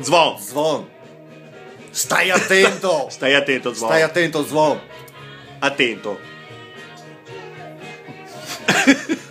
Zvon. Zvon. Stai attento. Stai attento, Zvon. Stai attento, Zvon. attento.